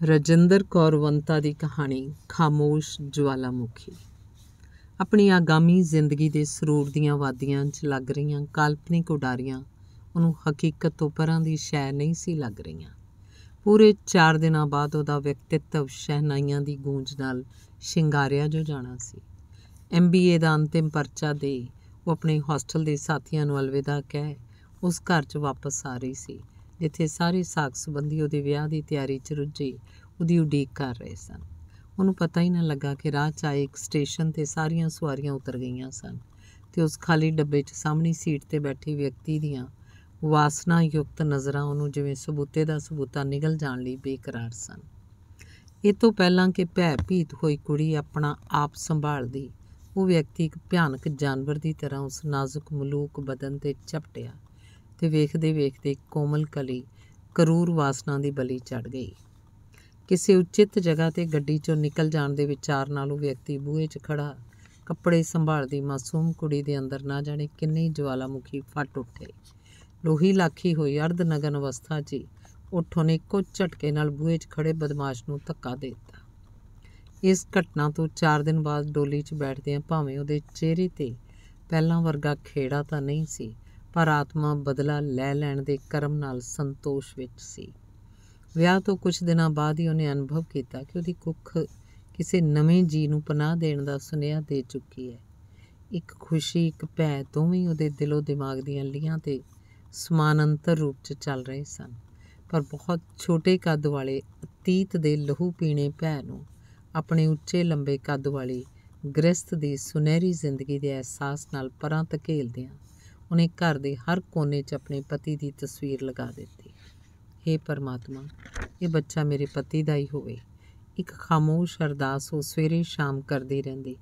ਰਜਿੰਦਰ ਕੌਰ ਵੰਤਾ ਦੀ ਕਹਾਣੀ ਖਾਮੋਸ਼ ਜਵਾਲਾਮੁਖੀ। ਆਪਣੀ ਆਗਾਮੀ ਜ਼ਿੰਦਗੀ ਦੇ ਸਰੂਰ ਦੀਆਂ ਵਾਦੀਆਂ 'ਚ ਲੱਗ ਰਹੀਆਂ ਕਾਲਪਨਿਕ ਉਡਾਰੀਆਂ ਉਹਨੂੰ ਹਕੀਕਤ ਤੋਂ ਪਰਾਂ ਦੀ ਸ਼ੈ ਨਹੀਂ ਸੀ ਲੱਗ ਰਹੀਆਂ। ਪੂਰੇ 4 ਦਿਨਾਂ ਬਾਅਦ ਉਹਦਾ ਵਿਅਕਤਿਤਵ ਸ਼ਹਿਨਾਈਆਂ ਦੀ ਗੂੰਜ ਨਾਲ ਸ਼ਿੰਗਾਰਿਆ ਜੋ ਜਾਣਾ ਸੀ। ਐਮਬੀਏ ਦਾ ਅੰਤਿਮ ਪਰਚਾ ਦੇ ਉਹ ਆਪਣੇ ਹੋਸਟਲ ਦੇ ਸਾਥੀਆਂ ਨੂੰ ਅਲਵਿਦਾ ਕਹਿ ਉਸ ਘਰ 'ਚ ਵਾਪਸ ਆ ਰਹੀ ਸੀ। ਜਿੱਥੇ ਸਾਰੇ ਸਾਕ ਸੰਬੰਧੀ ਉਹਦੇ ਵਿਆਹ ਦੀ ਤਿਆਰੀ 'ਚ ਰੁੱਝੇ, ਉਹਦੀ ਉਡੀਕ ਕਰ ਰਹੇ ਸਨ। ਉਹਨੂੰ ਪਤਾ ਹੀ ਨਾ ਲੱਗਾ ਕਿ ਰਾਹ 'ਚ ਆਏ ਇੱਕ ਸਟੇਸ਼ਨ ਤੇ ਸਾਰੀਆਂ ਸਵਾਰੀਆਂ ਉਤਰ ਗਈਆਂ ਸਨ ਤੇ ਉਸ ਖਾਲੀ ਡੱਬੇ 'ਚ ਸਾਹਮਣੀ ਸੀਟ ਤੇ ਬੈਠੀ ਵਿਅਕਤੀ ਦੀਆਂ ਵਾਸਨਾ ਯੁਕਤ ਨਜ਼ਰਾਂ ਉਹਨੂੰ ਜਿਵੇਂ ਸਬੂਤੇ ਦਾ ਸਬੂਤਾ ਨਿਗਲ ਜਾਣ ਲਈ ਬੇਕਰਾਰ ਸਨ। ਇਹ ਤੋਂ ਪਹਿਲਾਂ ਕਿ ਭੈ ਭੀਤ ਹੋਈ ਕੁੜੀ ਆਪਣਾ ਆਪ ਸੰਭਾਲਦੀ, ਉਹ ਵਿਅਕਤੀ ਇੱਕ ਭਿਆਨਕ ਜਾਨਵਰ ਦੀ ਤਰ੍ਹਾਂ ਉਸ ਨਾਜ਼ੁਕ ਮਲੂਕ ਬਦਨ ਤੇ ਚਪਟਿਆ ਤੇ ਵੇਖਦੇ ਵੇਖਦੇ ਕੋਮਲ ਕਲੀ ਕਰੂਰ ਵਾਸਨਾ ਦੀ ਬਲੀ ਚੜ ਗਈ। ਕਿਸੇ ਉਚਿਤ ਜਗ੍ਹਾ ਤੇ ਗੱਡੀ ਚੋਂ ਨਿਕਲ ਜਾਣ ਦੇ ਵਿਚਾਰ ਨਾਲ ਉਹ ਵਿਅਕਤੀ ਬੂਹੇ 'ਚ ਖੜਾ ਕੱਪੜੇ ਸੰਭਾਲਦੀ ਮਾਸੂਮ ਕੁੜੀ ਦੇ ਅੰਦਰ ਨਾ ਜਾਣੇ ਕਿੰਨੇ ਜਵਾਲਾਮੁਖੀ ਫਟ ਉੱਠੇ। ਲੋਹੀ ਲਾਖੀ ਹੋਈ ਅਰਧ ਨਗਨ ਅਵਸਥਾ 'ਚ ਉੱਠੋਂ ਨੇ ਇੱਕੋ ਝਟਕੇ ਨਾਲ ਬੂਹੇ 'ਚ ਖੜੇ ਬਦਮਾਸ਼ ਨੂੰ ਧੱਕਾ ਦੇ ਦਿੱਤਾ। ਇਸ ਘਟਨਾ ਤੋਂ 4 ਦਿਨ ਬਾਅਦ ਡੋਲੀ 'ਚ ਬੈਠਦੇ ਆ ਭਾਵੇਂ ਉਹਦੇ ਚਿਹਰੇ ਤੇ ਪਹਿਲਾਂ ਵਰਗਾ ਖੇੜਾ ਤਾਂ ਨਹੀਂ ਸੀ ਪਰ ਆਤਮਾ ਬਦਲਾ ਲੈ ਲੈਣ ਦੇ ਕਰਮ ਨਾਲ ਸੰਤੋਸ਼ ਵਿੱਚ ਸੀ। ਵਿਆਹ ਤੋਂ ਕੁਝ ਦਿਨਾਂ ਬਾਅਦ ਹੀ ਉਹਨੇ ਅਨੁਭਵ ਕੀਤਾ ਕਿ ਉਹਦੀ ਕੁੱਖ ਕਿਸੇ ਨਵੇਂ ਜੀ ਨੂੰ ਪਨਾਹ ਦੇਣ ਦਾ ਸੁਨੇਹਾ ਦੇ ਚੁੱਕੀ ਹੈ। ਇੱਕ ਖੁਸ਼ੀ, ਇੱਕ ਭੈ ਦੋਵੇਂ ਉਹਦੇ ਦਿਲੋਂ ਦਿਮਾਗ ਦੀਆਂ ਲੀਆਂ ਤੇ ਸਮਾਨੰਤਰ ਰੂਪ 'ਚ ਚੱਲ ਰਹੇ ਸਨ। ਪਰ ਬਹੁਤ ਛੋਟੇ ਕੱਦ ਵਾਲੇ ਅਤੀਤ ਦੇ ਲਹੂ ਪੀਣੇ ਭੈ ਨੂੰ ਆਪਣੇ ਉੱਚੇ ਲੰਬੇ ਕੱਦ ਵਾਲੀ ਗ੍ਰਸਤ ਦੀ ਸੁਨਹਿਰੀ ਜ਼ਿੰਦਗੀ ਦੇ ਅਹਿਸਾਸ ਨਾਲ ਪਰਾਂ ਧਕੇਲਦਿਆਂ ਉਹਨੇ ਘਰ ਦੇ ਹਰ ਕੋਨੇ 'ਚ ਆਪਣੇ ਪਤੀ ਦੀ ਤਸਵੀਰ ਲਗਾ ਦਿੱਤੀ। हे ਪਰਮਾਤਮਾ, ਇਹ ਬੱਚਾ ਮੇਰੇ ਪਤੀ ਦਾ ਹੀ ਹੋਵੇ। ਇੱਕ ਖਾਮੋਸ਼ ਅਰਦਾਸ ਉਹ ਸਵੇਰੇ ਸ਼ਾਮ ਕਰਦੀ ਰਹਿੰਦੀ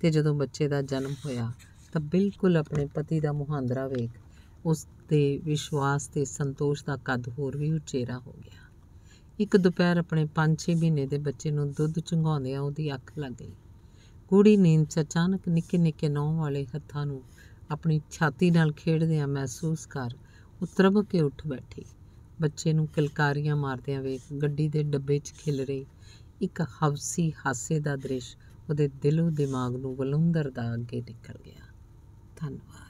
ਤੇ ਜਦੋਂ ਬੱਚੇ ਦਾ ਜਨਮ ਹੋਇਆ ਤਾਂ ਬਿਲਕੁਲ ਆਪਣੇ ਪਤੀ ਦਾ ਮੁਹਾਂਦਰਾ ਵੇਖ ਉਸ ਦੇ ਵਿਸ਼ਵਾਸ ਤੇ ਸੰਤੋਸ਼ ਦਾ ਕੱਦ ਹੋਰ ਵੀ ਉਚੇਰਾ ਹੋ ਗਿਆ। ਇੱਕ ਦੁਪਹਿਰ ਆਪਣੇ 5-6 ਮਹੀਨੇ ਦੇ ਬੱਚੇ ਨੂੰ ਦੁੱਧ ਚੁੰਘਾਉਂਦਿਆਂ ਉਹਦੀ ਅੱਖ ਲੱਗ ਗਈ। ਗੂੜੀ ਨੀਂਦ 'ਚ ਅਚਾਨਕ ਨਿੱਕੇ ਨਿੱਕੇ ਨੌਂ ਵਾਲੇ ਹੱਥਾਂ ਨੂੰ ਆਪਣੀ ਛਾਤੀ ਨਾਲ ਖੇਡਦਿਆਂ ਮਹਿਸੂਸ ਕਰ ਉਤਰਬ ਕੇ ਉੱਠ ਬੈਠੀ। ਬੱਚੇ ਨੂੰ ਕਿਲਕਾਰੀਆਂ ਮਾਰਦਿਆਂ ਵੇਖ ਗੱਡੀ ਦੇ ਡੱਬੇ 'ਚ ਖਿਲ ਰਹੀ। ਇੱਕ ਹਵਸੀ ਹਾਸੇ ਦਾ ਦ੍ਰਿਸ਼ ਉਹਦੇ ਦਿਲੋਂ ਦਿਮਾਗ ਨੂੰ ਬਲੁੰਦਰ ਦਾ ਅੱਗੇ ਨਿਕਲ ਗਿਆ। ਧੰਨਵਾਦ।